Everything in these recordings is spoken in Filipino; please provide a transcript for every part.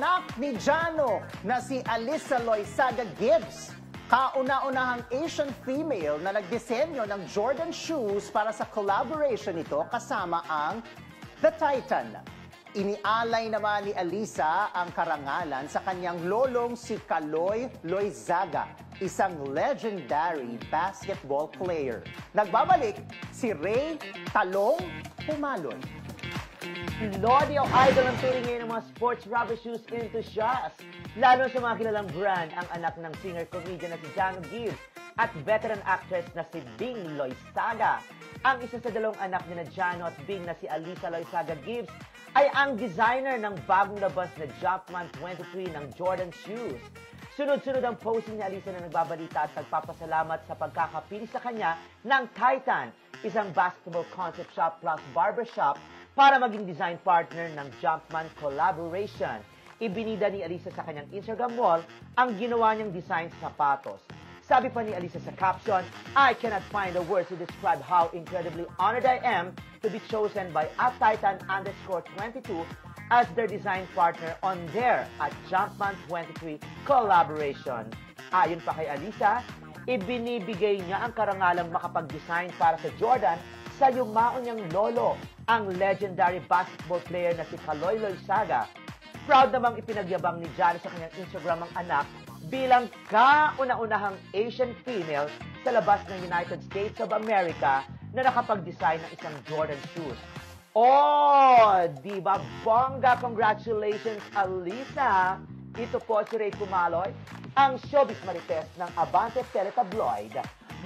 Anak ni Jano na si Alisa Loizaga Gibbs, kauna-unahang Asian female na nagdisenyo ng Jordan shoes para sa collaboration nito kasama ang The Titan. Inialay naman ni Alisa ang karangalan sa kanyang lolong si Kaloy Loizaga, isang legendary basketball player. Nagbabalik si Ray Talong Pumalon. Lodi o idol ang turing ngayon ng mga sports rubber shoes enthusiasts. Lalo sa mga kilalang brand, ang anak ng singer-comedian na si Jano Gibbs at veteran actress na si Bing Loizaga. Ang isa sa dalawang anak ni na Jano at Bing na si Alisa Loizaga Gibbs ay ang designer ng bagong labas na Jumpman 23 ng Jordan shoes. Sunod-sunod ang posting ni Alisa na nagbabalita at nagpapasalamat sa pagkakapili sa kanya ng Titan, isang basketball concept shop plus barbershop para maging design partner ng Jumpman collaboration. Ibinida ni Alisa sa kanyang Instagram wall ang ginawa niyang design sa sapatos. Sabi pa ni Alisa sa caption, I cannot find the words to describe how incredibly honored I am to be chosen by at Titan underscore 22 as their design partner on their at Jumpman 23 collaboration. Ayon pa kay Alisa, ibinibigay niya ang karangalang makapag-design para sa Jordan sa yumao niyang lolo, ang legendary basketball player na si Kaloy Loizaga. Proud namang ipinagyabang ni Johnny sa kanyang Instagram ang anak bilang kauna-unahang Asian female sa labas ng United States of America na nakapag-design ng isang Jordan shoes. Oh, di ba bongga? Congratulations, Alisa! Ito po si Ray Kumaloy, ang showbiz marites ng Abante Teletabloid.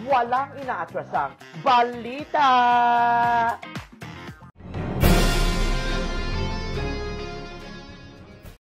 Walang inaatrasang balita!